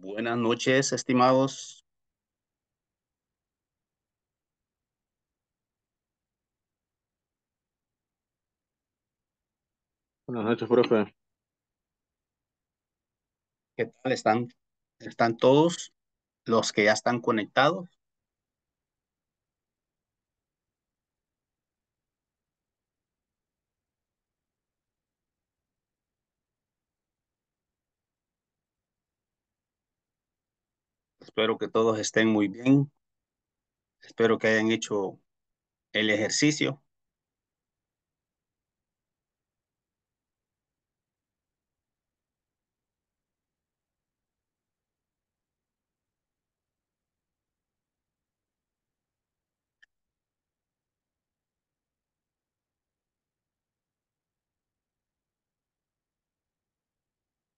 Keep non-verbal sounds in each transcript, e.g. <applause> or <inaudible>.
Buenas noches, estimados. Buenas noches, profe. ¿Qué tal están? ¿Están todos los que ya están conectados? Espero que todos estén muy bien. Espero que hayan hecho el ejercicio.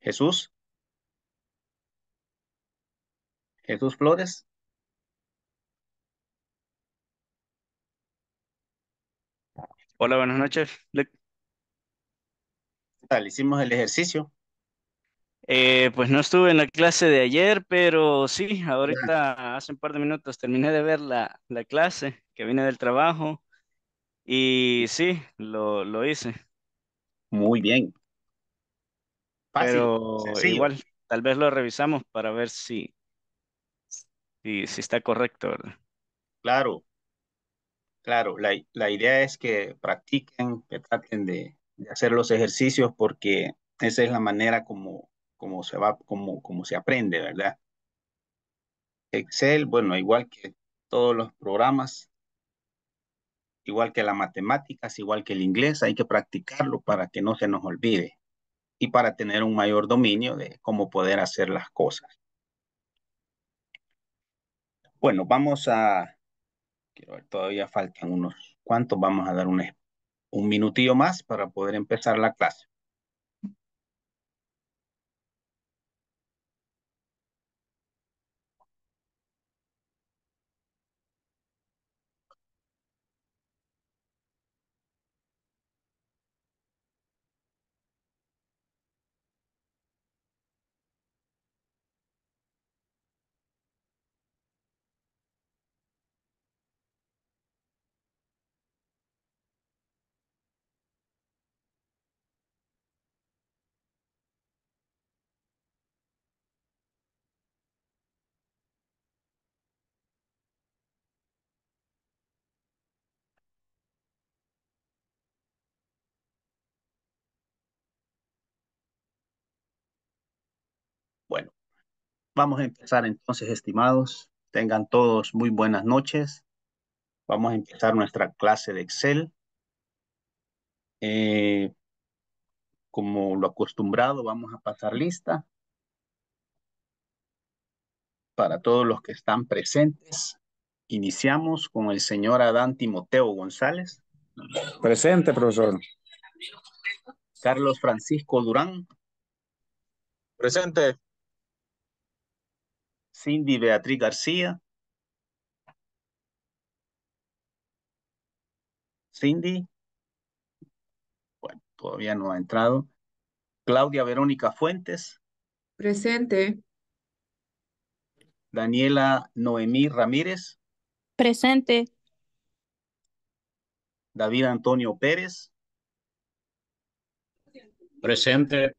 Jesús. Jesús Flores. Hola, buenas noches. ¿Qué tal? Hicimos el ejercicio. eh, pues no estuve en la clase de ayer, pero sí, ahorita hace un par de minutos terminé de ver la, la clase que vine del trabajo y sí, lo, lo hice, Muy bien. Fácil, pero sencillo. igual, tal vez lo revisamos para ver si, si, si está correcto, ¿verdad? Claro, claro. La, la idea es que practiquen, que traten de, hacer los ejercicios porque esa es la manera como, como se va, como, como se aprende, ¿verdad? Excel, bueno, igual que todos los programas, igual que las matemáticas, igual que el inglés, hay que practicarlo para que no se nos olvide y para tener un mayor dominio de cómo poder hacer las cosas. Bueno, vamos a, quiero ver, todavía faltan unos cuantos, vamos a dar un, un minutillo más para poder empezar la clase. Bueno, vamos a empezar entonces, estimados. Tengan todos muy buenas noches. Vamos a empezar nuestra clase de Excel. Eh, como lo acostumbrado, vamos a pasar lista. Para todos los que están presentes, iniciamos con el señor Adán Timoteo González. Presente, profesor. Carlos Francisco Durán. Presente. Cindy Beatriz García. Cindy. Bueno, todavía no ha entrado. Claudia Verónica Fuentes. Presente. Daniela Noemí Ramírez. Presente. David Antonio Pérez. Presente.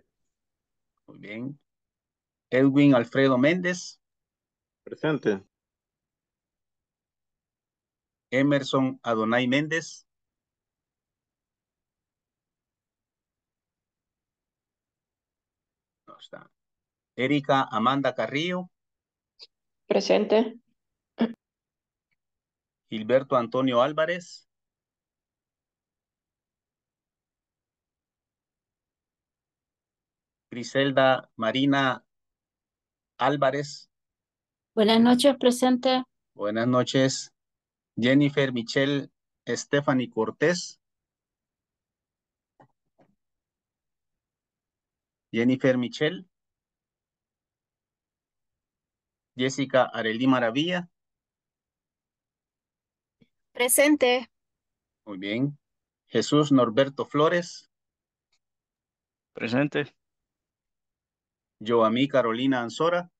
Muy bien. Edwin Alfredo Méndez. Presente. Emerson Adonai Méndez. No está. Erika Amanda Carrillo. Presente. Gilberto Antonio Álvarez. Griselda Marina Álvarez. Buenas noches, presente. Buenas noches. Jennifer Michelle Stephanie Cortés. Jennifer Michelle. Jessica Arelí Maravilla. Presente. Muy bien. Jesús Norberto Flores. Presente. Joamí Carolina Ansora.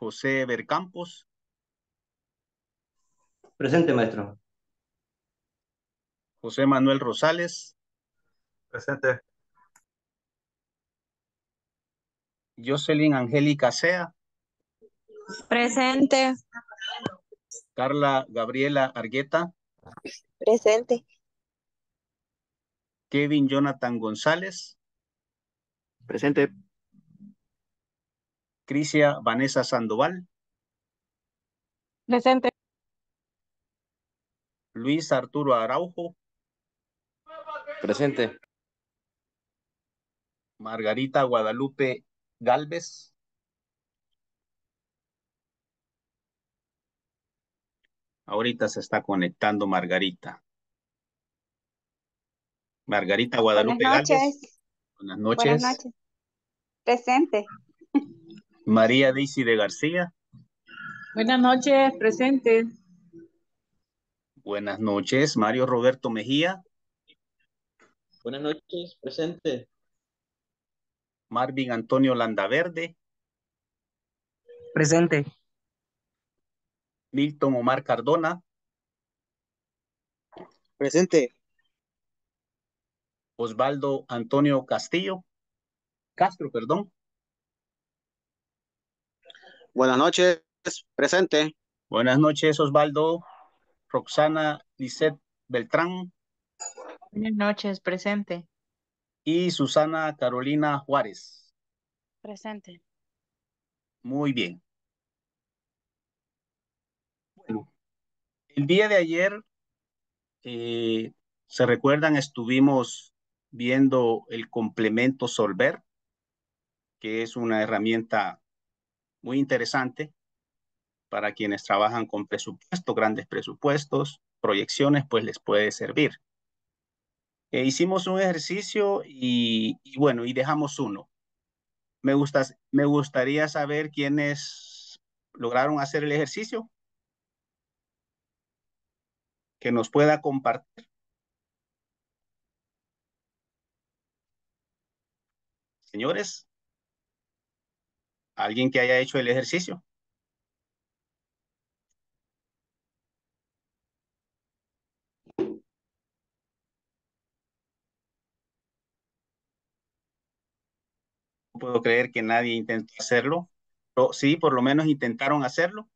José Bercampos, Presente, maestro. José Manuel Rosales, Presente. Jocelyn Angélica Sea, Presente. Carla Gabriela Argueta, Presente. Kevin Jonathan González, Presente. Crisia Vanessa Sandoval, Presente. Luis Arturo Araujo, Presente. Margarita Guadalupe Galvez, ahorita se está conectando Margarita. Margarita Guadalupe Buenas Galvez. Buenas noches. Buenas noches. Presente. María Daisy de García. Buenas noches, presente. Buenas noches. Mario Roberto Mejía. Buenas noches, presente. Marvin Antonio Landaverde. Presente. Milton Omar Cardona. Presente. Osvaldo Antonio Castillo. Castro, perdón. Buenas noches. Presente. Buenas noches, Osvaldo. Roxana Lisette Beltrán Buenas noches, presente. y Susana Carolina Juárez. Presente. Muy bien. Bueno, el día de ayer, eh, se recuerdan, estuvimos viendo el complemento Solver, que es una herramienta muy interesante para quienes trabajan con presupuesto, grandes presupuestos, proyecciones, pues les puede servir. Eh, hicimos un ejercicio y, bueno, y dejamos uno. Me, me gustaría saber quiénes lograron hacer el ejercicio. Que nos pueda compartir. Señores, ¿alguien que haya hecho el ejercicio? No puedo creer que nadie intentó hacerlo. Pero sí, por lo menos intentaron hacerlo.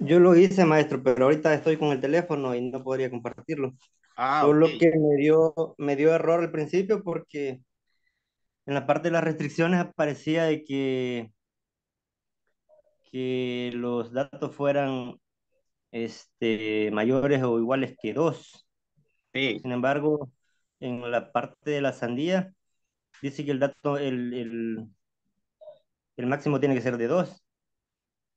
Yo lo hice, maestro, pero ahorita estoy con el teléfono y no podría compartirlo. Ah, Solo que me dio, me dio error al principio porque en la parte de las restricciones aparecía de que, que los datos fueran este, mayores o iguales que dos. Sí, Sin embargo, en la parte de la sandía dice que el dato, el, el, el máximo tiene que ser de dos.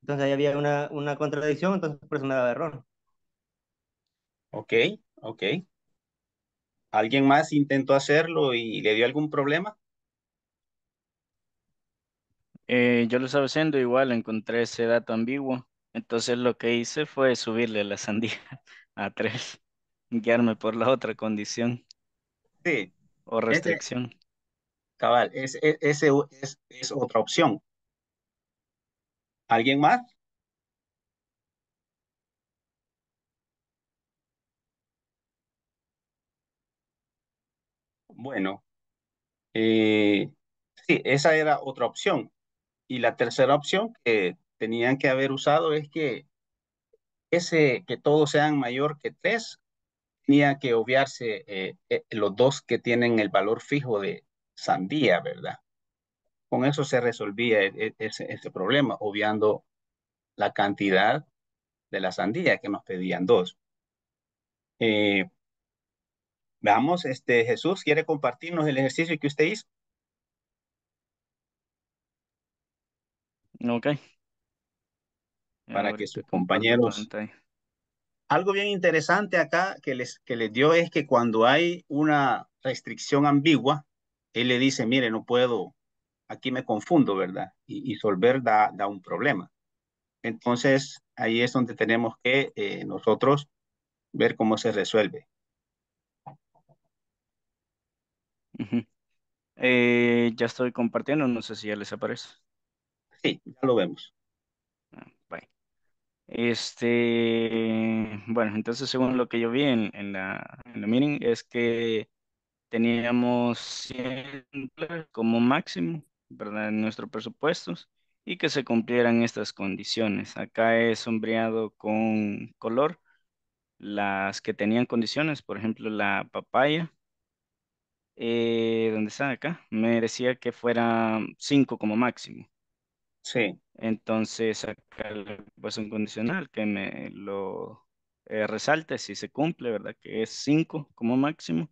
Entonces ahí había una, una contradicción, entonces por eso me daba error. ok, ok. ¿Alguien más intentó hacerlo y le dio algún problema? Eh, yo lo estaba haciendo igual, encontré ese dato ambiguo. Entonces lo que hice fue subirle la sandía <laughs> a tres, guiarme por la otra condición Sí, o restricción. cabal, es, es- ese es, es otra opción. ¿Alguien más? Bueno, eh, sí, esa era otra opción. Y la tercera opción que tenían que haber usado es que ese, que todos sean mayor que tres, tenía que obviarse eh, eh, los dos que tienen el valor fijo de sandía, ¿verdad? Con eso se resolvía e- e- ese, ese problema, obviando la cantidad de la sandía que nos pedían dos. Eh, este, Jesús, ¿quiere compartirnos el ejercicio que usted hizo? Ok. Para que sus compañeros. Algo bien interesante acá que les, que les dio es que cuando hay una restricción ambigua, él le dice, mire, no puedo, aquí me confundo, ¿verdad? Y, y Solver da, da un problema. Entonces, ahí es donde tenemos que eh, nosotros ver cómo se resuelve. Eh, ya estoy compartiendo, no sé si ya les aparece. Sí, ya lo vemos. Este, bueno, entonces según lo que yo vi en, la, en meeting es que teníamos 100 dólares como máximo, ¿verdad? En nuestros presupuestos y que se cumplieran estas condiciones. Acá he sombreado con color las que tenían condiciones, por ejemplo, la papaya, eh, ¿dónde está acá? Me decía que fuera 5 como máximo. Sí. Entonces, acá pues un condicional que me lo eh, resalte si se cumple, ¿verdad? Que es 5 como máximo.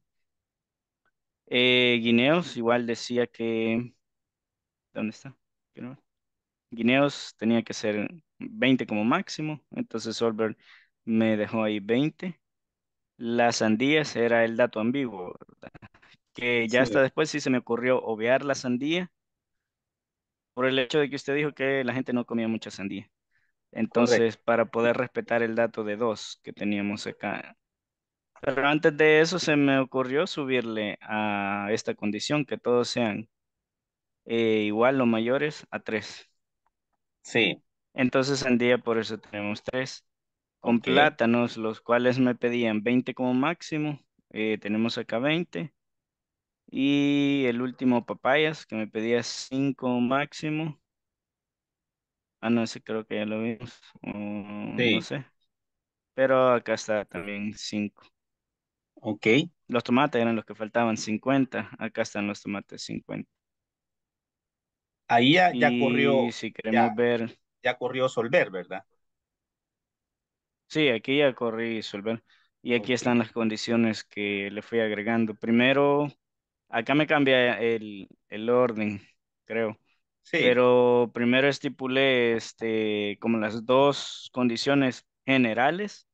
Eh, guineos, igual decía que... ¿Dónde está? Guineos tenía que ser 20 como máximo, entonces Solver me dejó ahí 20. Las sandías era el dato ambiguo, ¿verdad? que ya hasta después sí se me ocurrió obviar la sandía por el hecho de que usted dijo que la gente no comía mucha sandía. Entonces, para poder respetar el dato de dos que teníamos acá. Pero antes de eso se me ocurrió subirle a esta condición que todos sean eh, igual o mayores a tres. Sí. Entonces sandía por eso tenemos tres. Con plátanos, los cuales me pedían 20 como máximo, eh, tenemos acá 20. Y el último papayas, que me pedía 5 máximo. Ah, no, ese creo que ya lo vimos. No sé. Pero acá está también 5. Ok. Los tomates eran los que faltaban 50. Acá están los tomates 50. Ahí ya, ya Y corrió, si queremos ya, ver, ya corrió Solver, ¿verdad? sí, aquí ya corrí Solver. Y aquí están las condiciones que le fui agregando. Primero, acá me cambia el, el orden, creo. Sí. Pero primero estipulé este, como las dos condiciones generales,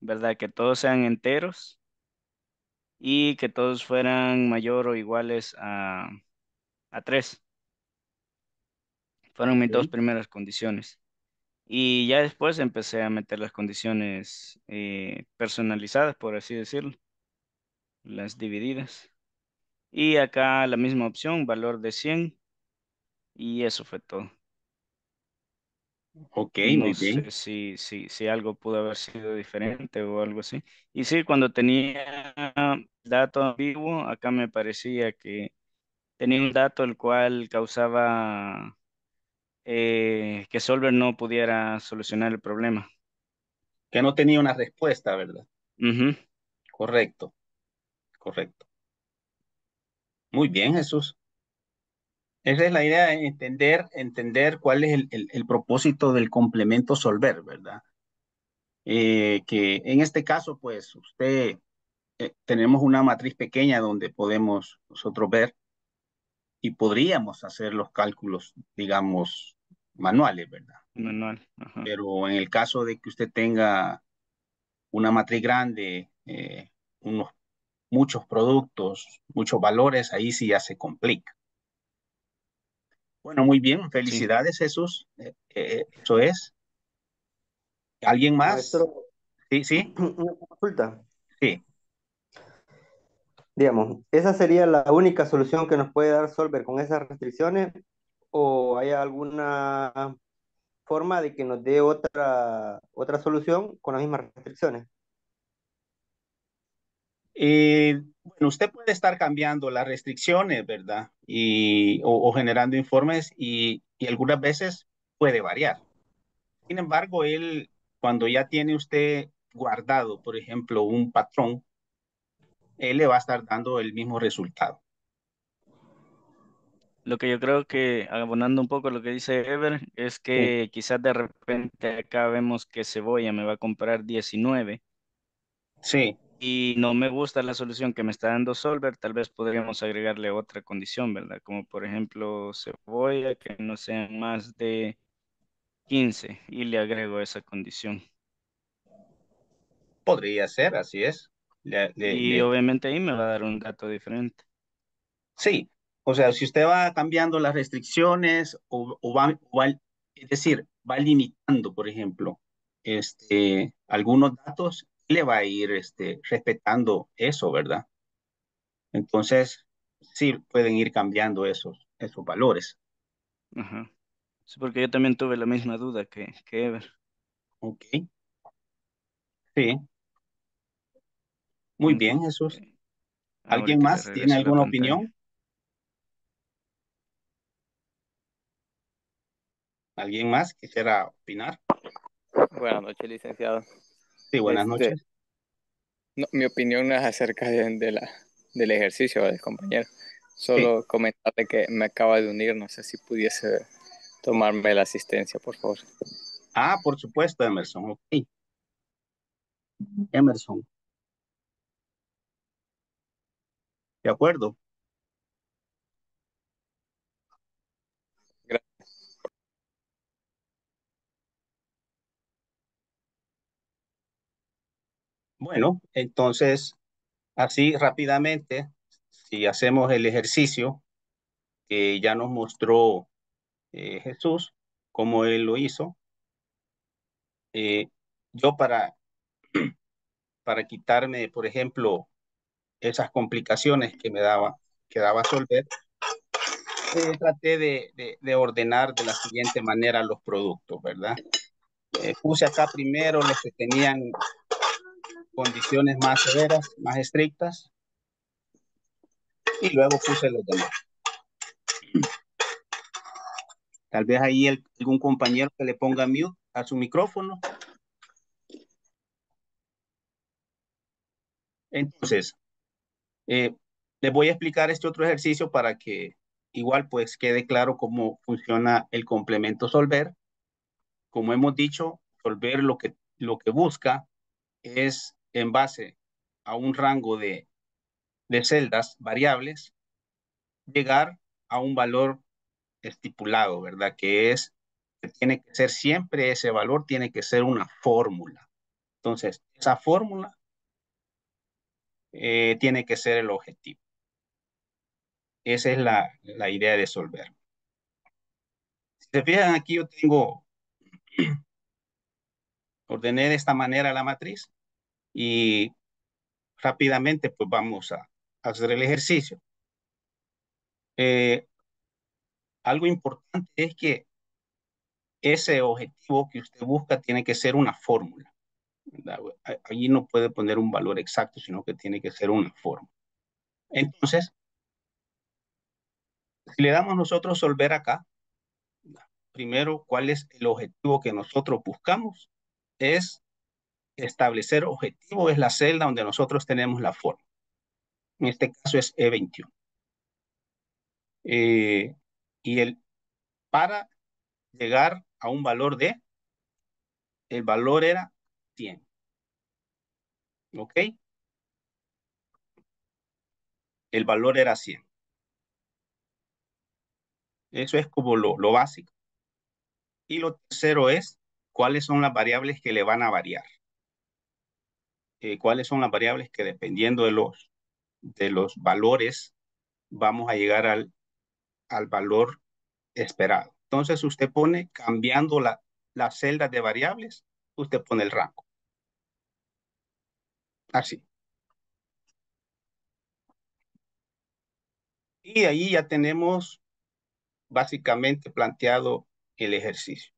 ¿verdad? Que todos sean enteros y que todos fueran mayor o iguales a, a 3. Fueron mis dos primeras condiciones. Y ya después empecé a meter las condiciones eh, personalizadas, por así decirlo, las divididas. Y acá la misma opción, valor de 100. Y eso fue todo. Ok, no muy sé bien. si, si, si algo pudo haber sido diferente o algo así. Y sí, cuando tenía dato ambiguo, acá me parecía que tenía un dato el cual causaba eh, que Solver no pudiera solucionar el problema. Que no tenía una respuesta, ¿verdad? Correcto. Correcto. Muy bien, Jesús. Esa es la idea, entender, entender cuál es el, el- el propósito del complemento solver, ¿verdad? Eh, que en este caso, pues, usted, eh, tenemos una matriz pequeña donde podemos nosotros ver y podríamos hacer los cálculos, digamos, manuales, ¿verdad? Manual. Ajá. Pero en el caso de que usted tenga una matriz grande, eh, unos muchos productos, muchos valores, ahí sí ya se complica. Bueno, muy bien, felicidades, Jesús. Eh, eh, eso es. ¿Alguien más? Maestro, Sí, sí, <clears throat> una consulta. sí. Digamos, ¿esa sería la única solución que nos puede dar Solver con esas restricciones? ¿O hay alguna forma de que nos dé otra, otra solución con las mismas restricciones? Eh, bueno, usted puede estar cambiando las restricciones, ¿verdad? Y, o, o generando informes y, y algunas veces puede variar. Sin embargo, él, cuando ya tiene usted guardado, por ejemplo, un patrón, él le va a estar dando el mismo resultado. Lo que yo creo que, abonando un poco lo que dice Ever, es que quizás de repente acá vemos que cebolla me va a comprar 19 Sí, y no me gusta la solución que me está dando Solver, tal vez podríamos agregarle otra condición, ¿verdad? Como por ejemplo cebolla que no sean más de 15 y le agrego esa condición. podría ser, así es. Le- le- Y le- obviamente ahí me va a dar un dato diferente. Sí, o sea, si usted va cambiando las restricciones o, o va, o va- es decir, va limitando, por ejemplo, este, algunos datos, le va a ir este, respetando eso, ¿verdad? Entonces, sí pueden ir cambiando esos, esos valores. Ajá. Sí, porque yo también tuve la misma duda que, que Ever. Ok. Sí. Muy bien, Jesús. ¿Alguien Ahorita le más tiene alguna opinión? ¿Alguien más quisiera opinar? Buenas noches, licenciado. Sí, buenas Este, noches. no, mi opinión no es acerca de, de la, del ejercicio del compañero. Solo comentarle que me acaba de unir, no sé si pudiese tomarme la asistencia, por favor. Ah, por supuesto, Emerson. Ok. Emerson. De acuerdo. Bueno, entonces, así rápidamente, si hacemos el ejercicio que ya nos mostró eh, Jesús, cómo él lo hizo, eh, yo para, <clears throat> para quitarme, por ejemplo, esas complicaciones que me daba, que daba Solver, eh, traté de, de, de, ordenar de la siguiente manera los productos, ¿verdad? Eh, puse acá primero los que tenían condiciones más severas, más estrictas, y luego puse los demás. Tal vez ahí el, algún compañero que le ponga mute a su micrófono. Entonces, eh, les voy a explicar este otro ejercicio para que igual pues quede claro cómo funciona el complemento solver. Como hemos dicho, solver lo que, lo que busca es en base a un rango de, de celdas variables, llegar a un valor estipulado, ¿verdad? Que es, que tiene que ser siempre ese valor, tiene que ser una fórmula. Entonces, esa fórmula eh, tiene que ser el objetivo. Esa es la, la idea de solver. Si se fijan aquí, yo tengo, <clears throat> ordené de esta manera la matriz y rápidamente pues vamos a, hacer el ejercicio. Eh, algo importante es que ese objetivo que usted busca tiene que ser una fórmula. Allí no puede poner un valor exacto, sino que tiene que ser una fórmula. Entonces, si le damos nosotros solver acá, primero, ¿cuál es el objetivo que nosotros buscamos? Es establecer objetivo, es la celda donde nosotros tenemos la forma. En este caso es E21. Eh, y el para llegar a un valor de, el valor era 100. ¿Ok? El valor era 100. Eso es como lo, lo básico. Y lo tercero es cuáles son las variables que le van a variar. Eh, cuáles son las variables que dependiendo de los, de los valores vamos a llegar al, al valor esperado. Entonces usted pone, cambiando la, las celdas de variables, usted pone el rango. Así. Y ahí ya tenemos básicamente planteado el ejercicio.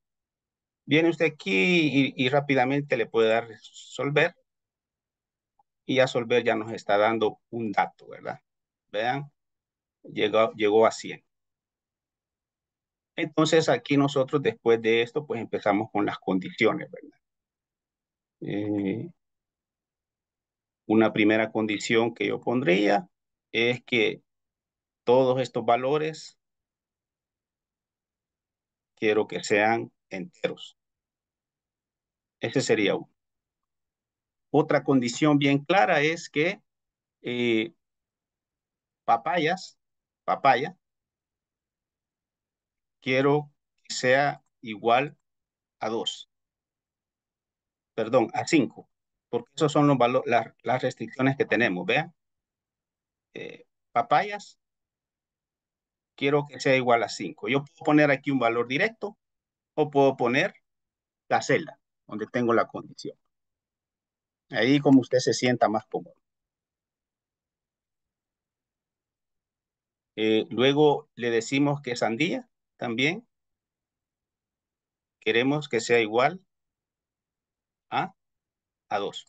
Viene usted aquí y, y rápidamente le puede dar resolver. Y a solver ya nos está dando un dato, ¿verdad? Vean, llegó, llegó a 100. Entonces aquí nosotros después de esto pues empezamos con las condiciones, ¿verdad? Eh, una primera condición que yo pondría es que todos estos valores quiero que sean enteros. Ese sería uno. Otra condición bien clara es que eh, papayas, papaya, quiero que sea igual a 2. Perdón, a 5. Porque esos son los las restricciones que tenemos. Vean. Eh, papayas, quiero que sea igual a 5. Yo puedo poner aquí un valor directo o puedo poner la celda donde tengo la condición. Ahí como usted se sienta más cómodo. Eh, luego le decimos que sandía también. Queremos que sea igual a, a 2.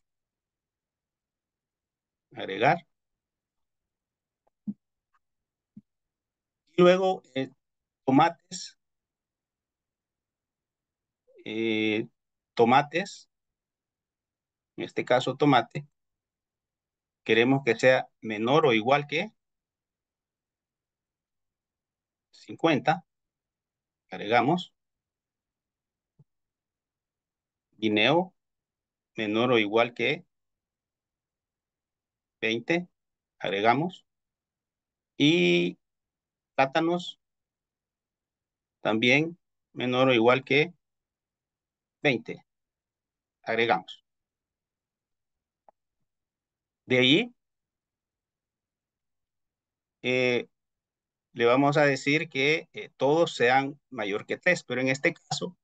Agregar. Y luego eh, tomates. Eh, tomates. En este caso tomate. Queremos que sea menor o igual que 50. Agregamos. Guineo menor o igual que 20. Agregamos. Y plátanos también menor o igual que 20. Agregamos. De allí, eh, le vamos a decir que eh, todos sean mayor que 3, pero en este caso,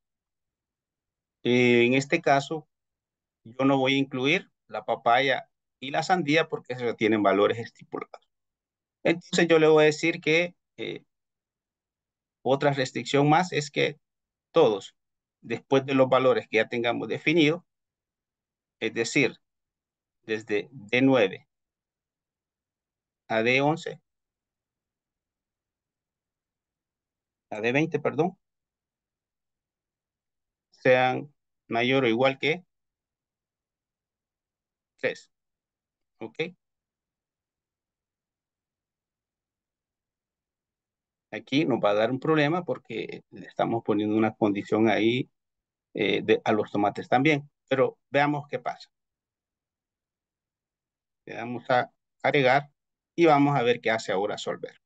eh, en este caso, yo no voy a incluir la papaya y la sandía porque se tienen valores estipulados. Entonces yo le voy a decir que otra restricción más es que todos, después de los valores que ya tengamos definidos, es decir, desde D9 a D11, a D20, perdón, sean mayor o igual que 3. ¿Ok? Aquí nos va a dar un problema porque le estamos poniendo una condición ahí eh, a los tomates también. Pero veamos qué pasa. Le damos a agregar y vamos a ver qué hace ahora solver.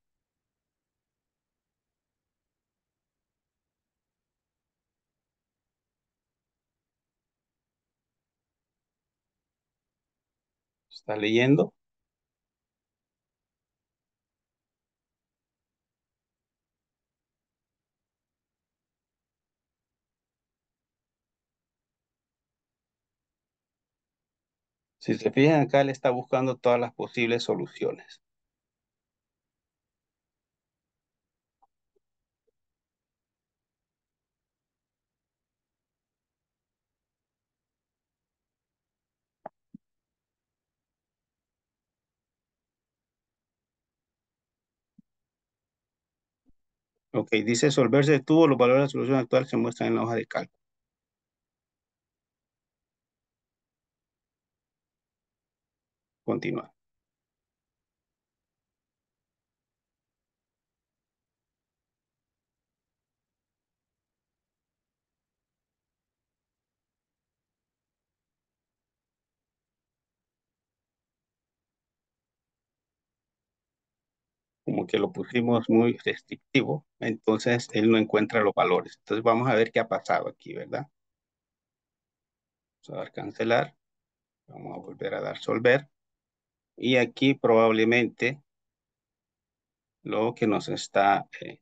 ¿Está leyendo? Si se fijan acá, le está buscando todas las posibles soluciones. Ok, dice solverse de tubo, los valores de la solución actual se muestran en la hoja de cálculo. Continúa. como que lo pusimos muy restrictivo, entonces él no encuentra los valores. Entonces vamos a ver qué ha pasado aquí, ¿verdad? Vamos a dar cancelar. Vamos a volver a dar solver. Y aquí probablemente lo que nos está... Eh,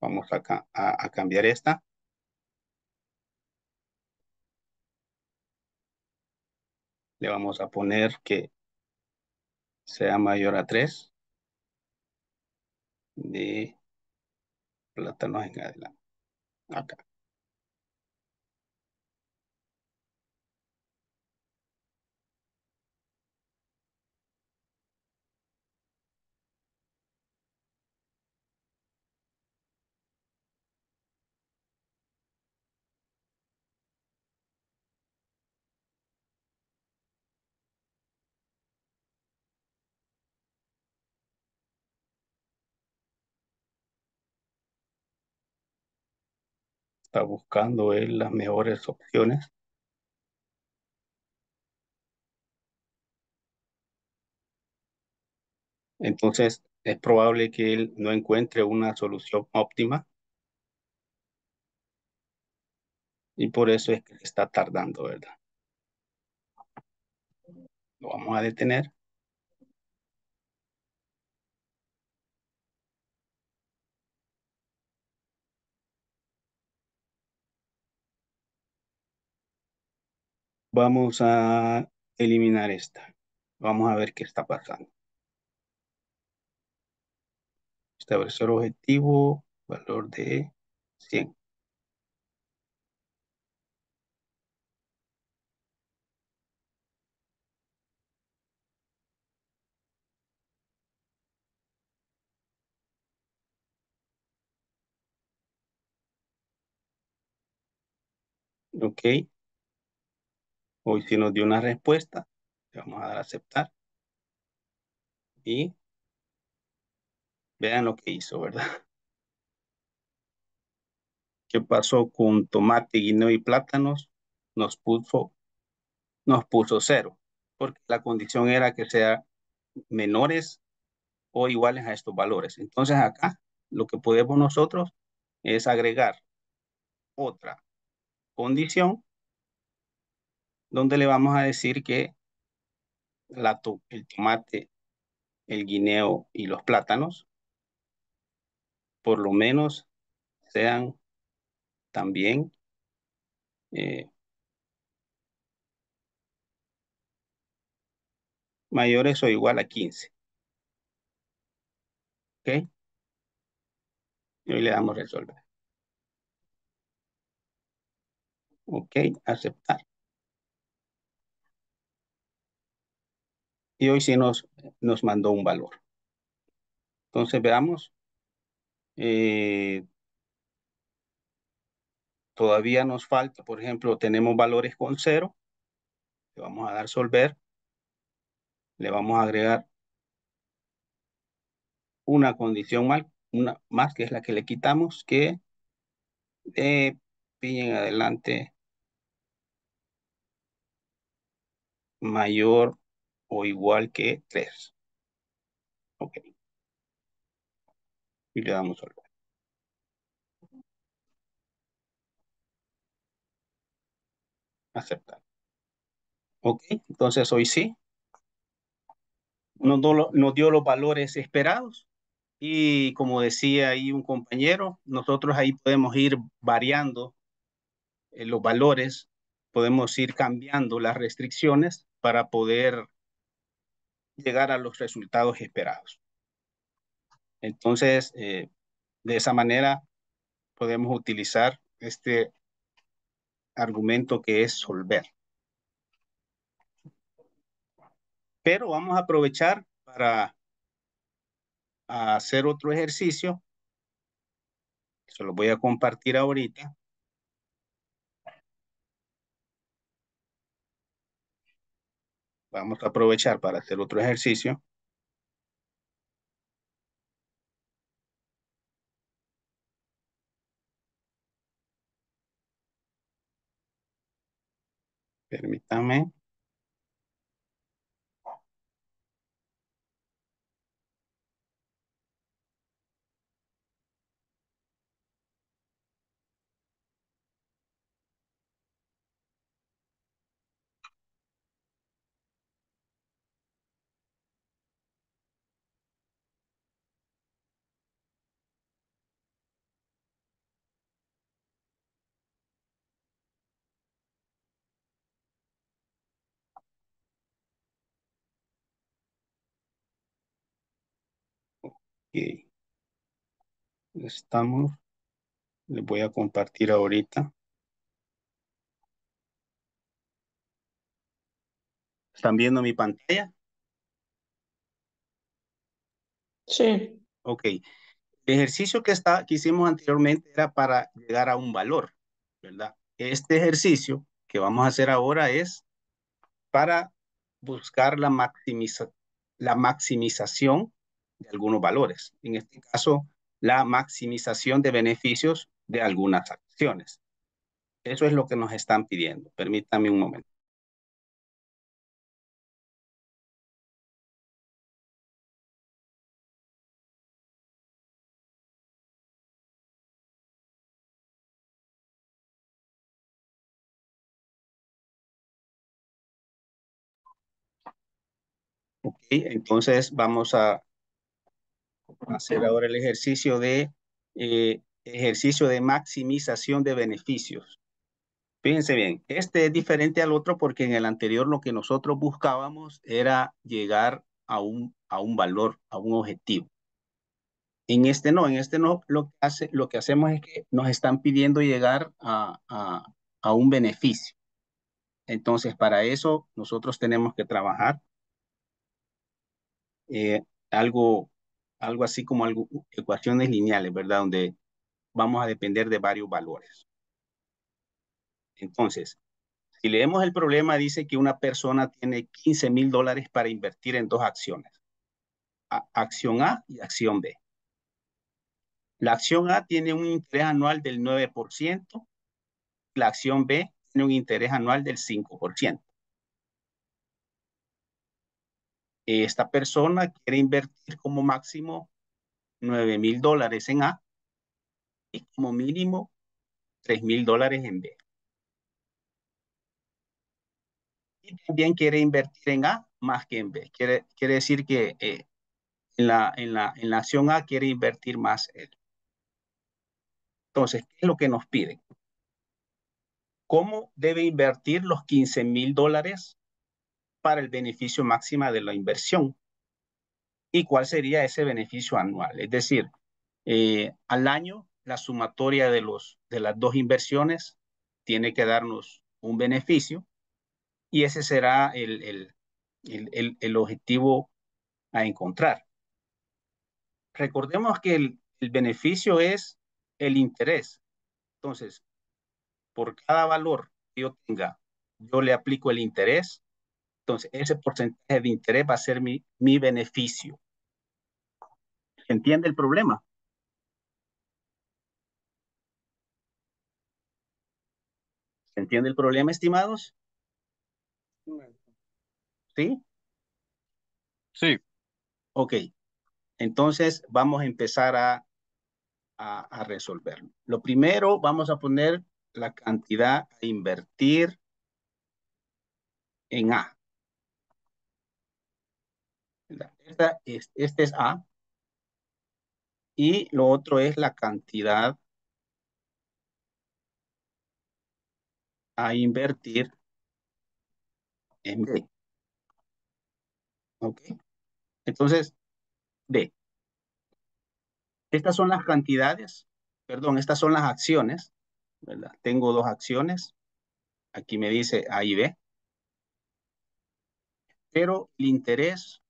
vamos acá a cambiar esta. Le vamos a poner que sea mayor a 3 de plátanos en adelante. Acá. Está buscando él las mejores opciones. Entonces, es probable que él no encuentre una solución óptima. Y por eso es que está tardando, ¿verdad? Lo vamos a detener. Vamos a eliminar esta. Vamos a ver qué está pasando. Establecer objetivo, valor de 100. Ok. Hoy sí nos dio una respuesta. Le vamos a dar a aceptar. Y vean lo que hizo, ¿verdad? <laughs> ¿Qué pasó con tomate, guineo y plátanos? Nos puso, nos puso cero, porque la condición era que sea menores o iguales a estos valores. Entonces acá lo que podemos nosotros es agregar otra condición donde le vamos a decir que la el tomate, el guineo y los plátanos por lo menos sean también eh, mayores o igual a 15. ¿Ok? Y hoy le damos resolver. Ok, aceptar. Y hoy sí nos, nos mandó un valor. Entonces veamos. Eh, todavía nos falta, por ejemplo, tenemos valores con cero. Le vamos a dar solver. Le vamos a agregar una condición mal, una más, que es la que le quitamos, que de en adelante mayor o igual que 3. Ok. Y le damos solver. Aceptar. Ok, entonces hoy sí. Nos, nos dio los valores esperados. Y como decía ahí un compañero, nosotros ahí podemos ir variando eh, los valores, podemos ir cambiando las restricciones para poder llegar a los resultados esperados. Entonces, eh, de esa manera podemos utilizar este argumento que es solver. Pero vamos a aprovechar para hacer otro ejercicio. Se lo voy a compartir ahorita. Vamos a aprovechar para hacer otro ejercicio. Permítame. Estamos. Les voy a compartir ahorita. ¿Están viendo mi pantalla? Sí. Ok. El ejercicio que, está, que hicimos anteriormente era para llegar a un valor, ¿verdad? Este ejercicio que vamos a hacer ahora es para buscar la, maximiza, la maximización de algunos valores. En este caso, la maximización de beneficios de algunas acciones. Eso es lo que nos están pidiendo. Permítame un momento. Ok, entonces vamos a hacer ahora el ejercicio de eh, ejercicio de maximización de beneficios. Fíjense bien, este es diferente al otro porque en el anterior lo que nosotros buscábamos era llegar a un, a un valor, a un objetivo. En este no, en este no, lo que, hace, lo que hacemos es que nos están pidiendo llegar a, a, a un beneficio. Entonces, para eso nosotros tenemos que trabajar eh, algo algo así como ecuaciones lineales, ¿verdad? Donde vamos a depender de varios valores. Entonces, si leemos el problema, dice que una persona tiene 15 mil dólares para invertir en dos acciones. acción A y acción B. La acción A tiene un interés anual del 9%, la acción B tiene un interés anual del 5%. Esta persona quiere invertir como máximo 9 mil dólares en A y como mínimo 3 mil dólares en B. Y también quiere invertir en A más que en B. Quiere, quiere decir que eh, en, la, en, la, en la acción A quiere invertir más él. Entonces, ¿qué es lo que nos piden? ¿Cómo debe invertir los 15 mil dólares para el beneficio máximo de la inversión? ¿Y cuál sería ese beneficio anual? Es decir, eh, al año, la sumatoria de, los, de las dos inversiones tiene que darnos un beneficio y ese será el, el, el, el objetivo a encontrar. Recordemos que el, beneficio es el interés. Entonces, por cada valor que yo tenga, yo le aplico el interés. Entonces, ese porcentaje de interés va a ser mi, mi beneficio. ¿Se entiende el problema? ¿Se entiende el problema, estimados? ¿Sí? Sí. Ok. Entonces, vamos a empezar a a, resolverlo. Lo primero, vamos a poner la cantidad a invertir en A. Esta es, este es A. Y lo otro es la cantidad a invertir en B. ¿Ok? Entonces, B. Estas son las cantidades, perdón, estas son las acciones, ¿verdad? Tengo dos acciones. Aquí me dice A y B. Pero el interés,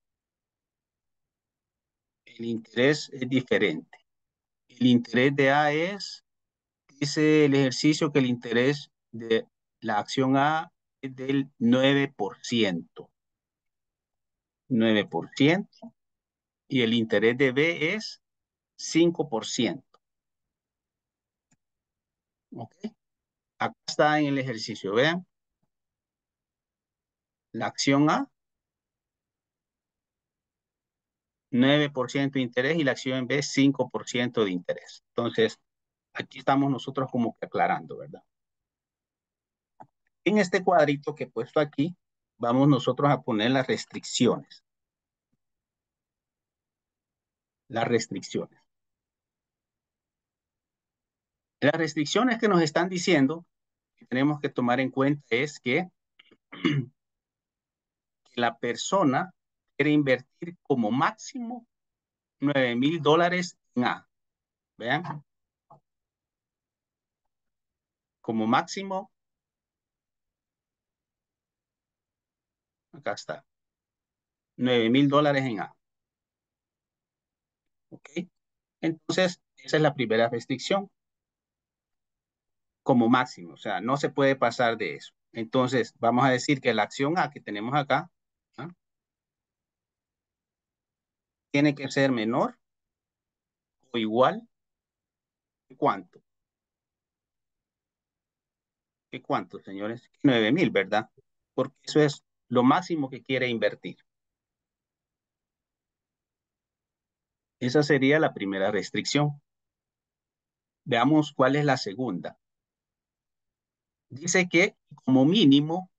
el interés es diferente. El interés de A es, dice el ejercicio que el interés de la acción A es del 9%. 9%. Y el interés de B es 5%. ¿Ok? Acá está en el ejercicio, vean. La acción A, 9% de interés y la acción B, 5% de interés. Entonces, aquí estamos nosotros como que aclarando, ¿verdad? En este cuadrito que he puesto aquí, vamos nosotros a poner las restricciones. Las restricciones. Las restricciones que nos están diciendo que tenemos que tomar en cuenta es que, <clears throat> la persona quiere invertir como máximo 9 mil dólares en A. Vean. Como máximo. Acá está. 9 mil dólares en A. ¿Ok? Entonces, esa es la primera restricción como máximo, o sea, no se puede pasar de eso. Entonces, vamos a decir que la acción A que tenemos acá ¿ah? Tiene que ser menor o igual que cuánto. ¿Qué cuánto, señores? 9 mil, ¿verdad? Porque eso es lo máximo que quiere invertir. Esa sería la primera restricción. Veamos cuál es la segunda dice que como mínimo,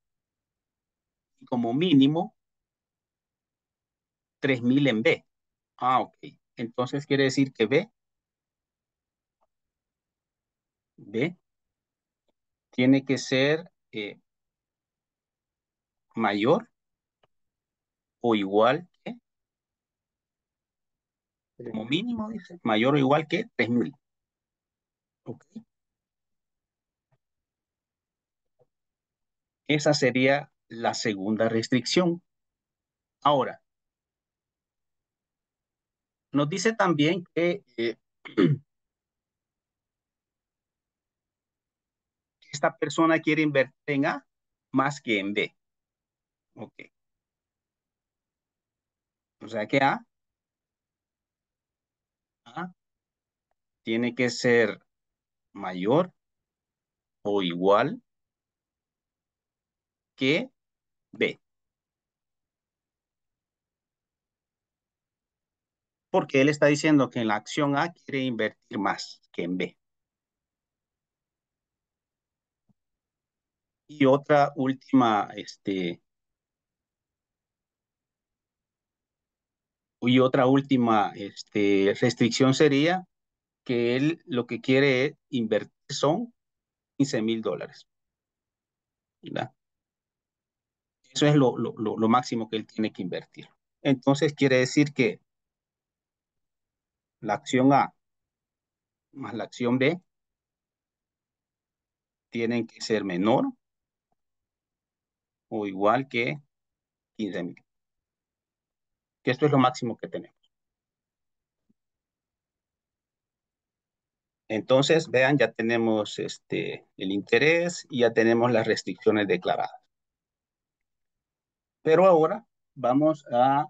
como mínimo, 3000 en B. Ah, ok. Entonces quiere decir que B, B, tiene que ser eh, mayor o igual que, como mínimo, dice, mayor o igual que 3000. Ok. Esa sería la segunda restricción. Ahora, nos dice también que, eh, <clears throat> que esta persona quiere invertir en A más que en B. Ok. O sea que A tiene que ser mayor o igual que B. Porque él está diciendo que en la acción A quiere invertir más que en B. Y otra última, este, y otra última este, restricción sería que él lo que quiere es invertir son 15 mil dólares. Eso es lo, lo, lo máximo que él tiene que invertir. Entonces quiere decir que la acción A más la acción B tienen que ser menor o igual que 15 mil. Que esto es lo máximo que tenemos. Entonces, vean, ya tenemos este, el interés y ya tenemos las restricciones declaradas. Pero ahora vamos a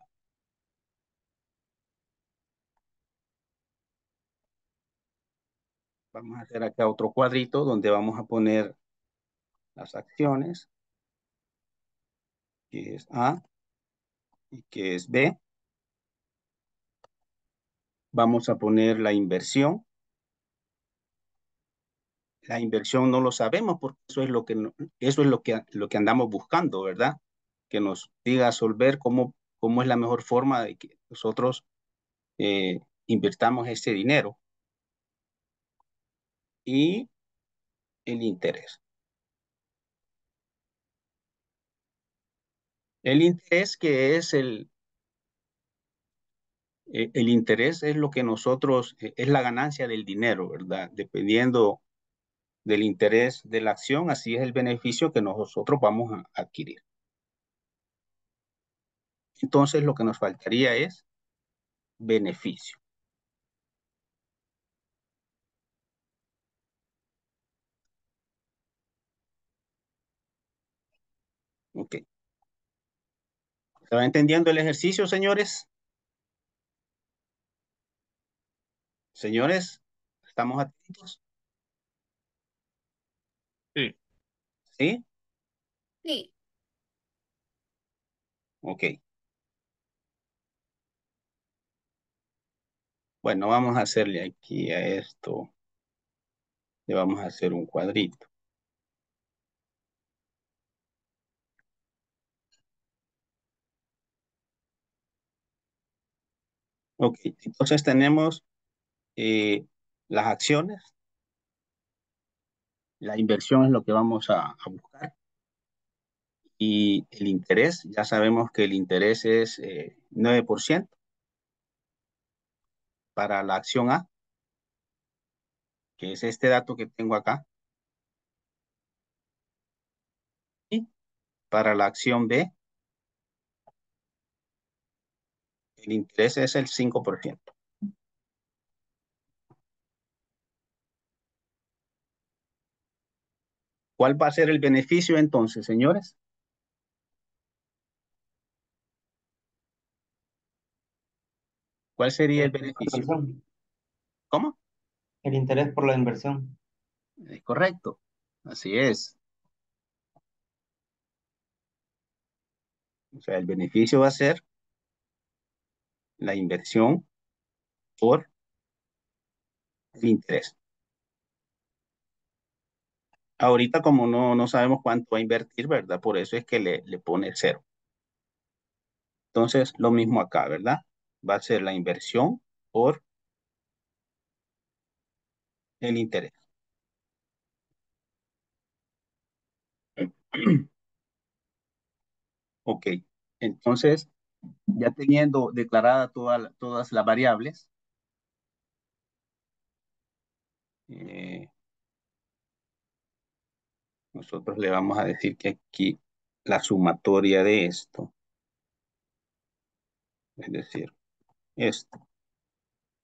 vamos a hacer acá otro cuadrito donde vamos a poner las acciones, que es A y que es B. Vamos a poner la inversión. La inversión no lo sabemos porque eso es lo que, eso es lo que, lo que andamos buscando, ¿verdad? Que nos diga solver cómo, cómo es la mejor forma de que nosotros eh, invirtamos ese dinero. Y el interés. El interés que es el, eh, el interés es lo que nosotros, eh, es la ganancia del dinero, ¿verdad? Dependiendo del interés de la acción, así es el beneficio que nosotros vamos a adquirir. Entonces lo que nos faltaría es beneficio. Ok. ¿Estaba entendiendo el ejercicio, señores? Señores, ¿estamos atentos? Sí. ¿Sí? Sí. Ok. Bueno, vamos a hacerle aquí a esto. Le vamos a hacer un cuadrito. Ok, entonces tenemos eh, las acciones. La inversión es lo que vamos a, buscar. Y el interés, ya sabemos que el interés es eh, 9% para la acción A, que es este dato que tengo acá. Y para la acción B, el interés es el 5%. ¿Cuál va a ser el beneficio entonces, señores? ¿Cuál sería el beneficio? ¿Cómo? El interés por la inversión. Es correcto. Así es. O sea, el beneficio va a ser la inversión por el interés. Ahorita como no, no sabemos cuánto va a invertir, ¿verdad? Por eso es que le, le pone cero. Entonces, lo mismo acá, ¿verdad? Va a ser la inversión por el interés. <clears throat> Ok, entonces, ya teniendo declarada todas las variables, eh, nosotros le vamos a decir que aquí la sumatoria de esto, es decir, esto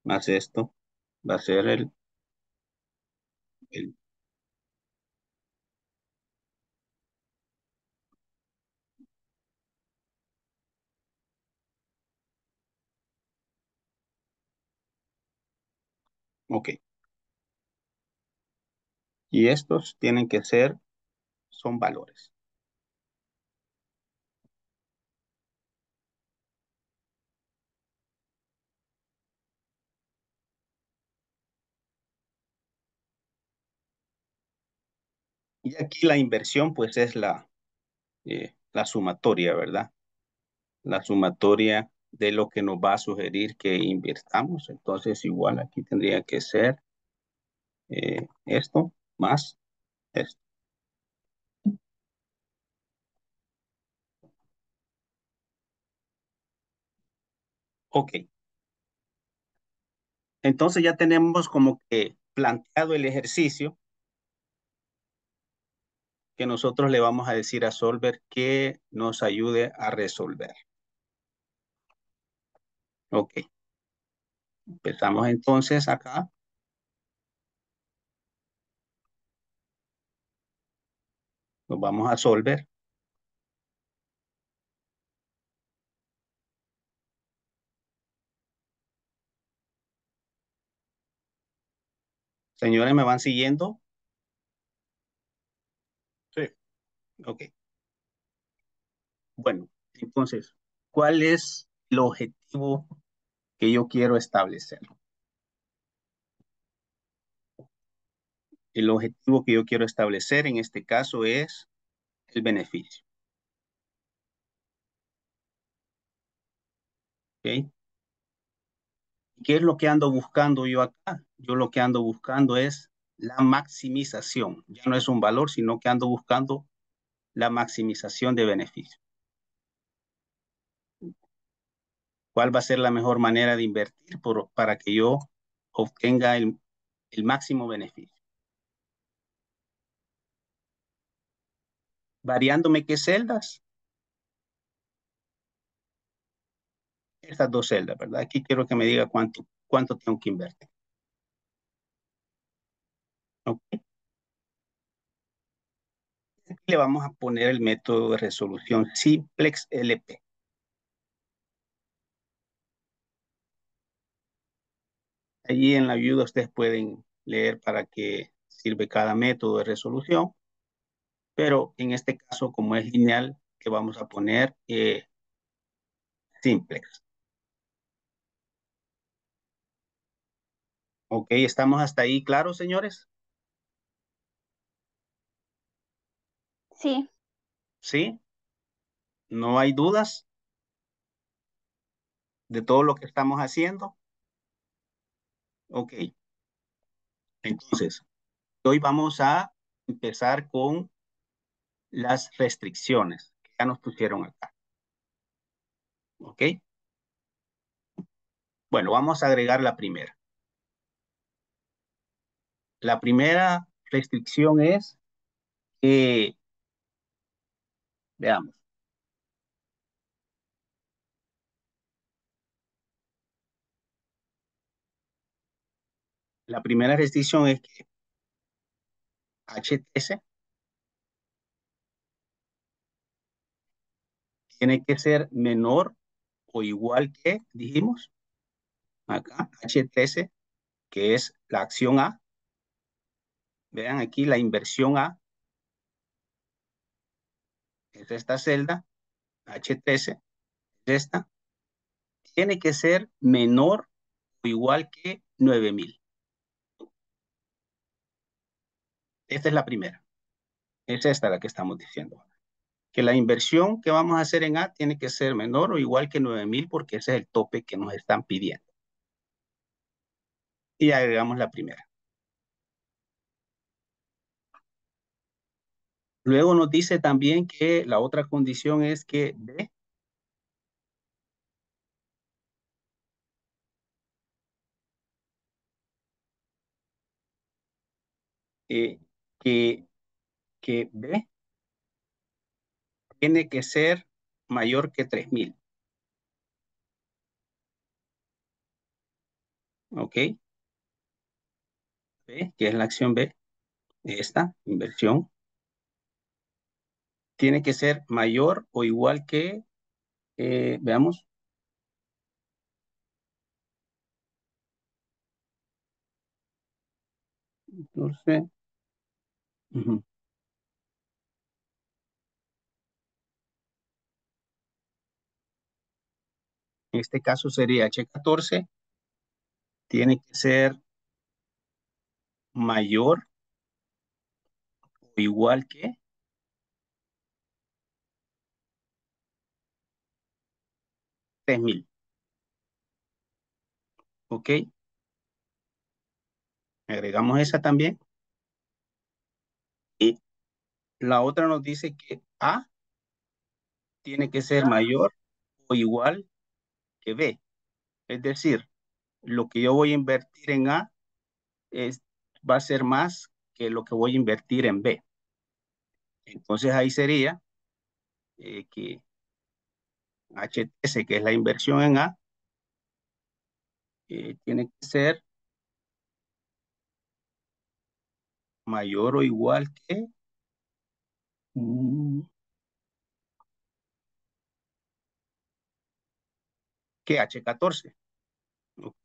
más esto, va a ser el, el Ok. Y estos tienen que ser, son valores. Y aquí la inversión pues es la, eh, la sumatoria, ¿verdad? La sumatoria de lo que nos va a sugerir que invirtamos. Entonces igual aquí tendría que ser eh, esto más esto. Ok. Entonces ya tenemos como que planteado el ejercicio que nosotros le vamos a decir a Solver que nos ayude a resolver. Ok. Empezamos entonces acá. Nos vamos a Solver. Señores, ¿me van siguiendo? Sí. Ok. Bueno, entonces, ¿cuál es el objetivo que yo quiero establecer? El objetivo que yo quiero establecer en este caso es el beneficio. ¿Ok? ¿Qué es lo que ando buscando yo acá? Yo lo que ando buscando es la maximización. Ya no es un valor, sino que ando buscando la maximización de beneficio. ¿Cuál va a ser la mejor manera de invertir para que yo obtenga el, máximo beneficio? ¿Variándome qué celdas? Estas dos celdas, ¿verdad? Aquí quiero que me diga cuánto, cuánto tengo que invertir. Ok. Le vamos a poner el método de resolución Simplex LP. Allí en la ayuda ustedes pueden leer para qué sirve cada método de resolución. Pero en este caso, como es lineal, que vamos a poner eh, simplex. Ok, ¿estamos hasta ahí claros, señores? Sí. ¿Sí? ¿No hay dudas de todo lo que estamos haciendo? Ok. Entonces, hoy vamos a empezar con las restricciones que ya nos pusieron acá. ¿Ok? Bueno, vamos a agregar la primera. La primera restricción es que, veamos, la primera restricción es que HTS tiene que ser menor o igual que, dijimos, acá, H13, que es la acción A. Vean aquí la inversión A. Es esta celda, H13, es esta. Tiene que ser menor o igual que 9000. Esta es la primera. Es esta la que estamos diciendo. Que la inversión que vamos a hacer en A tiene que ser menor o igual que 9000 porque ese es el tope que nos están pidiendo. Y agregamos la primera. Luego nos dice también que la otra condición es que B eh, que, que B tiene que ser mayor que 3000. ¿Ok? B, que es la acción B, esta inversión, tiene que ser mayor o igual que, eh, veamos, 14. En este caso sería H14 tiene que ser mayor o igual que mil. ¿Ok? Agregamos esa también. La otra nos dice que A tiene que ser mayor o igual que B. Es decir, lo que yo voy a invertir en A es, va a ser más que lo que voy a invertir en B. Entonces ahí sería eh, que HTS, que es la inversión en A, eh, tiene que ser mayor o igual que mm, que H14. Ok.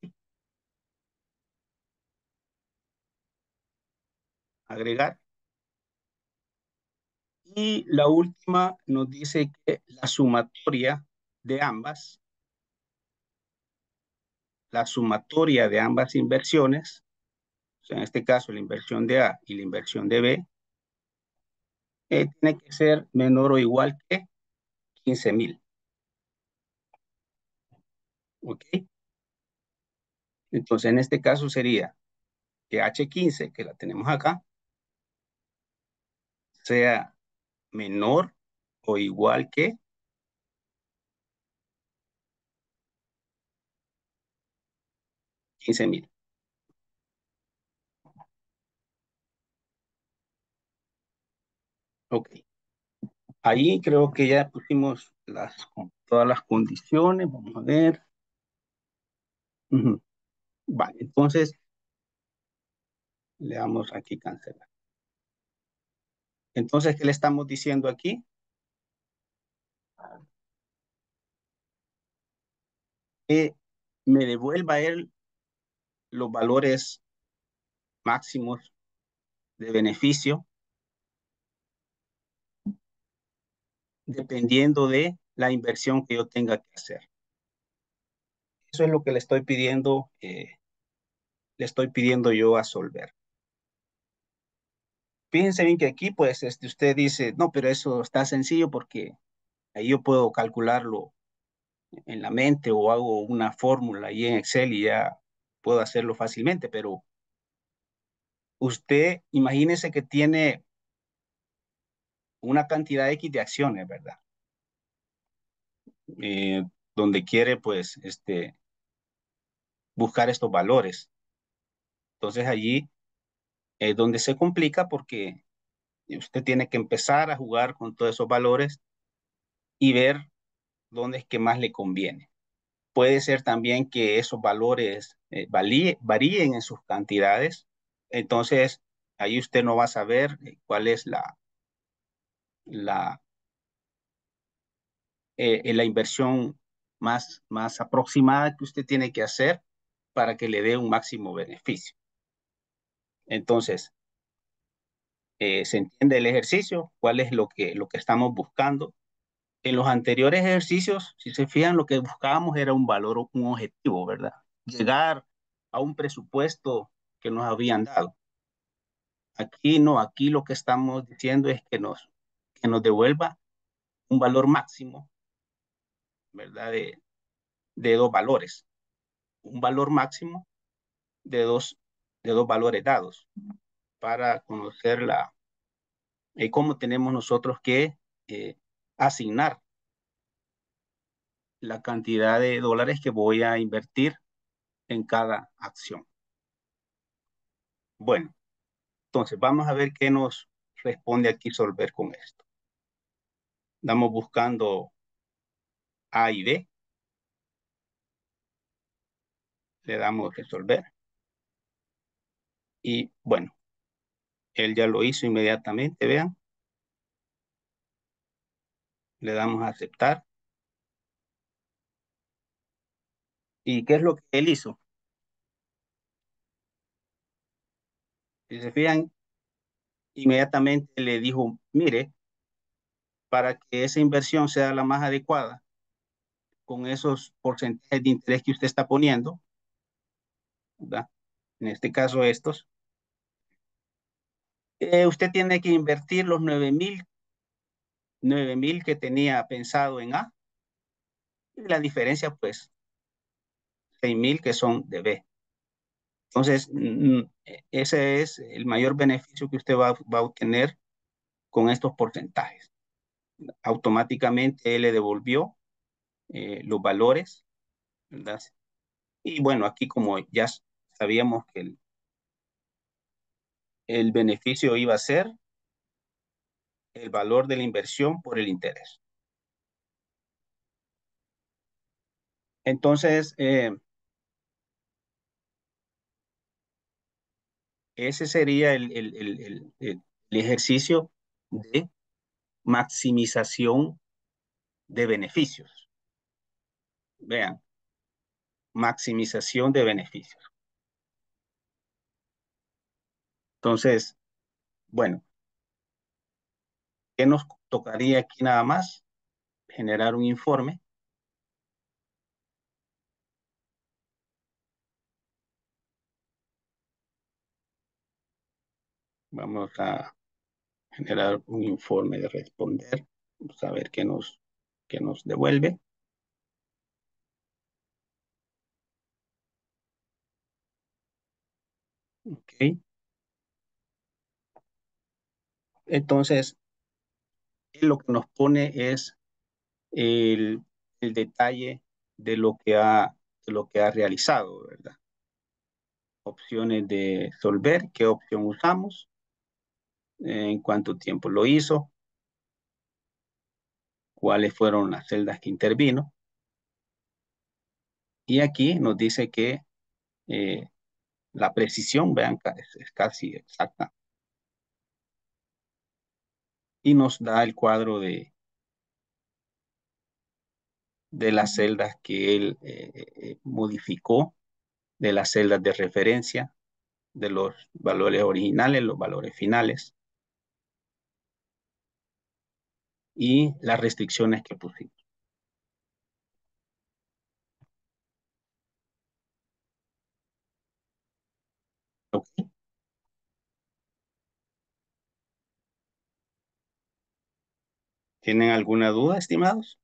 Agregar. Y la última nos dice que la sumatoria de ambas, la sumatoria de ambas inversiones, o sea, en este caso la inversión de A y la inversión de B, eh, tiene que ser menor o igual que 15 mil. ¿Ok? Entonces, en este caso sería que H15, que la tenemos acá, sea menor o igual que 15 Ok. Ahí creo que ya pusimos las, todas las condiciones. Vamos a ver. Vale, entonces le damos aquí cancelar. Entonces, ¿qué le estamos diciendo aquí? Que me devuelva él los valores máximos de beneficio dependiendo de la inversión que yo tenga que hacer. Eso es lo que le estoy pidiendo, eh, le estoy pidiendo yo a Solver. Fíjense bien que aquí, pues, este, usted dice, no, pero eso está sencillo porque ahí yo puedo calcularlo en la mente o hago una fórmula ahí en Excel y ya puedo hacerlo fácilmente, pero usted imagínese que tiene una cantidad X de acciones, ¿verdad? Eh, donde quiere, pues, este, buscar estos valores. Entonces allí es donde se complica porque usted tiene que empezar a jugar con todos esos valores y ver dónde es que más le conviene. Puede ser también que esos valores eh, varíen en sus cantidades. Entonces, ahí usted no va a saber eh, cuál es la, la, eh, la inversión más, más aproximada que usted tiene que hacer para que le dé un máximo beneficio. Entonces, eh, ¿se entiende el ejercicio? ¿Cuál es lo que, lo que estamos buscando? En los anteriores ejercicios, si se fijan, lo que buscábamos era un valor, un objetivo, ¿verdad? Llegar a un presupuesto que nos habían dado. Aquí no, aquí lo que estamos diciendo es que nos, que nos devuelva un valor máximo, ¿verdad? De, de dos valores. Un valor máximo de dos, de dos valores dados para conocer la, eh, cómo tenemos nosotros que eh, asignar la cantidad de dólares que voy a invertir en cada acción. Bueno, entonces vamos a ver qué nos responde aquí Solver con esto. Estamos buscando A y B. Le damos resolver. Y bueno, él ya lo hizo inmediatamente, vean. Le damos a aceptar. ¿Y qué es lo que él hizo? Si se fijan, inmediatamente le dijo, mire, para que esa inversión sea la más adecuada, con esos porcentajes de interés que usted está poniendo, ¿verdad? en este caso estos, eh, usted tiene que invertir los 9 mil, 9 mil que tenía pensado en A, y la diferencia pues 6 mil que son de B. Entonces, mm, ese es el mayor beneficio que usted va, a obtener con estos porcentajes. Automáticamente él le devolvió eh, los valores, ¿verdad? Y bueno, aquí como ya sabíamos que el, el beneficio iba a ser el valor de la inversión por el interés. Entonces, eh, ese sería el, el, el, ejercicio de maximización de beneficios. Vean, maximización de beneficios. Entonces, bueno, ¿qué nos tocaría aquí nada más? Generar un informe. Vamos a generar un informe de responder. Ver qué nos, qué nos devuelve. Ok. Entonces, lo que nos pone es el, detalle de lo que ha, lo que ha realizado, ¿verdad? Opciones de solver, qué opción usamos, en cuánto tiempo lo hizo, cuáles fueron las celdas que intervino. Y aquí nos dice que eh, la precisión, vean, es casi exacta y nos da el cuadro de, de las celdas que él eh, eh, modificó, de las celdas de referencia, de los valores originales, los valores finales y las restricciones que pusimos. ¿Tienen alguna duda, estimados?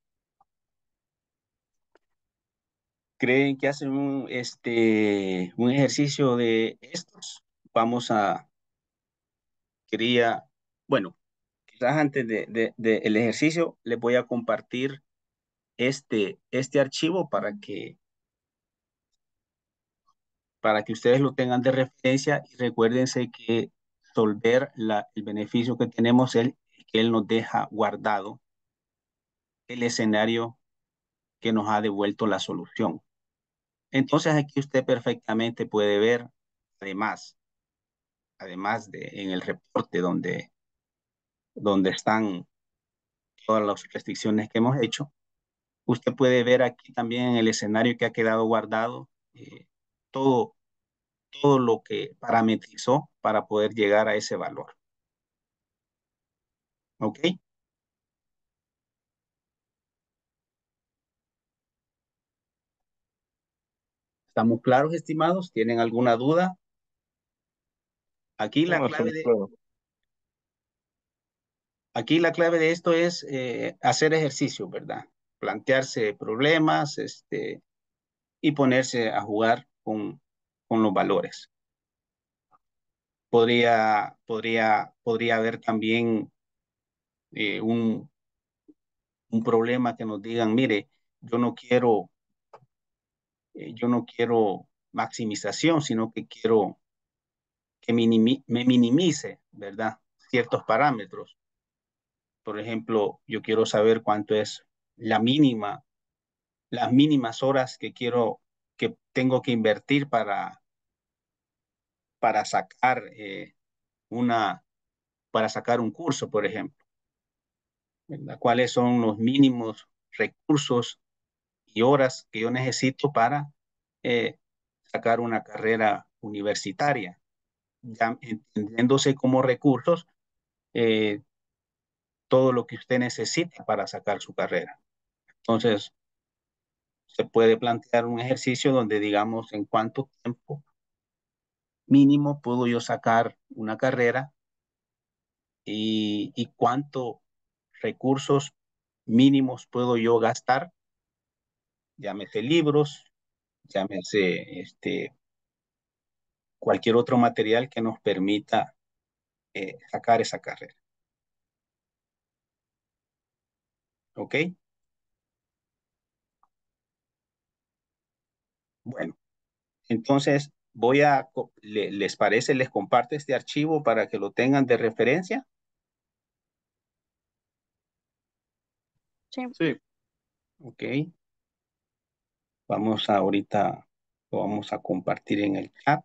¿Creen que hacen un, este, un ejercicio de estos? Vamos a, quería, bueno, quizás antes de, de, el ejercicio les voy a compartir este, este archivo para que para que ustedes lo tengan de referencia y recuérdense que solver la, el beneficio que tenemos es que él nos deja guardado el escenario que nos ha devuelto la solución. Entonces aquí usted perfectamente puede ver, además, además de en el reporte donde, donde están todas las restricciones que hemos hecho, usted puede ver aquí también en el escenario que ha quedado guardado eh, todo, todo lo que parametrizó para poder llegar a ese valor. ¿Ok? ¿Estamos claros, estimados? ¿Tienen alguna duda? Aquí la clave de... Aquí la clave de esto es eh, hacer ejercicio, ¿verdad? Plantearse problemas este, y ponerse a jugar con, con los valores. Podría, podría, podría haber también eh, un, un problema que nos digan, mire, yo no quiero eh, yo no quiero maximización, sino que quiero que me minimice, ¿verdad? Ciertos parámetros. Por ejemplo, yo quiero saber cuánto es la mínima, las mínimas horas que quiero, que tengo que invertir para, para sacar eh, una, para sacar un curso, por ejemplo. ¿Cuáles son los mínimos recursos horas que yo necesito para eh, sacar una carrera universitaria. ya entendiéndose como recursos eh, todo lo que usted necesita para sacar su carrera. Entonces, se puede plantear un ejercicio donde digamos en cuánto tiempo mínimo puedo yo sacar una carrera y, y cuánto recursos mínimos puedo yo gastar, llámese libros, llámese este, cualquier otro material que nos permita eh, sacar esa carrera. ¿Ok? Bueno, entonces voy a, ¿les parece? ¿Les comparto este archivo para que lo tengan de referencia? Sí. Sí. Ok. Vamos a ahorita, lo vamos a compartir en el chat.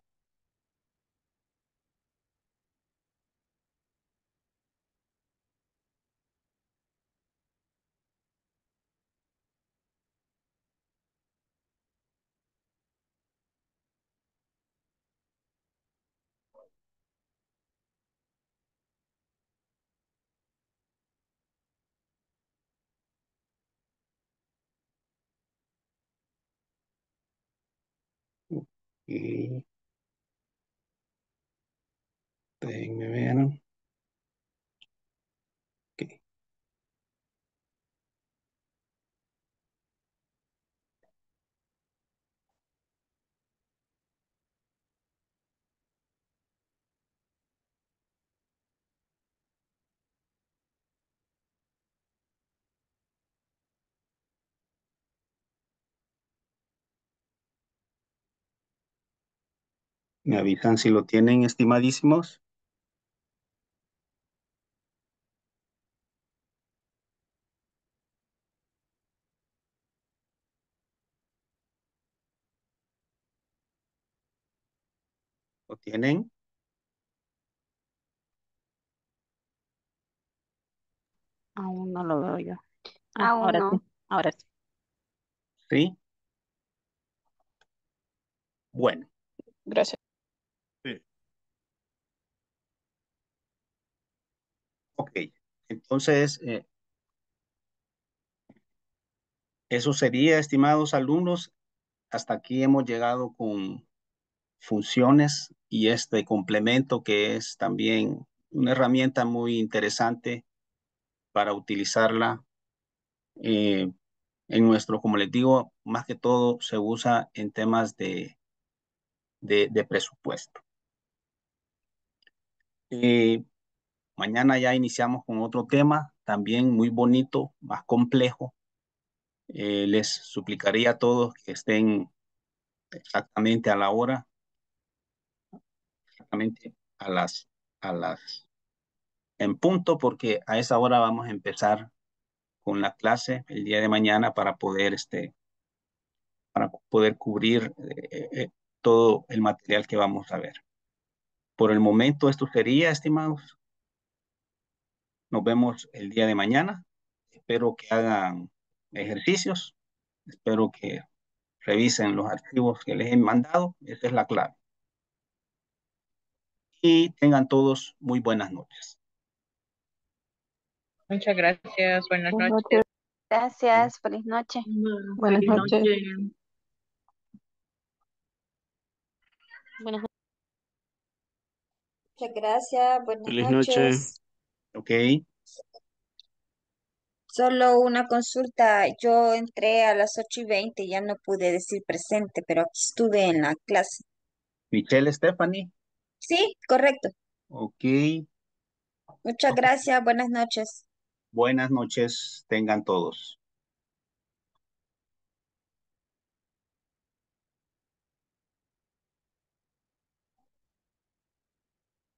Y déjenme ver. Ok. Me avisan si lo tienen, estimadísimos. ¿Lo tienen? Aún no lo veo yo. Ah, Aún ahora no. sí, ahora sí. ¿Sí? Bueno, Gracias. Ok. Entonces, eh, eso sería, estimados alumnos. Hasta aquí hemos llegado con funciones y este complemento que es también una herramienta muy interesante para utilizarla eh, en nuestro, como les digo, más que todo se usa en temas de, de, presupuesto. Eh, mañana ya iniciamos con otro tema, también muy bonito, más complejo. Eh, les suplicaría a todos que estén exactamente a la hora, exactamente a las, a las, en punto, porque a esa hora vamos a empezar con la clase el día de mañana para poder, este, para poder cubrir eh, eh, todo el material que vamos a ver. Por el momento esto sería, estimados. Nos vemos el día de mañana. Espero que hagan ejercicios. Espero que revisen los archivos que les he mandado. Esa es la clave. Y tengan todos muy buenas noches. Muchas gracias. Buenas noches. noches. Gracias, feliz noche. Buenas Feliz noches. noche. Buenas Muchas gracias, buenas Feliz noche. ¿Ok? Solo una consulta. Yo entré a las ocho y veinte, ya no pude decir presente, pero aquí estuve en la clase. Michelle Stephanie. Sí, correcto. Ok. Muchas gracias, buenas noches. Buenas noches tengan todos.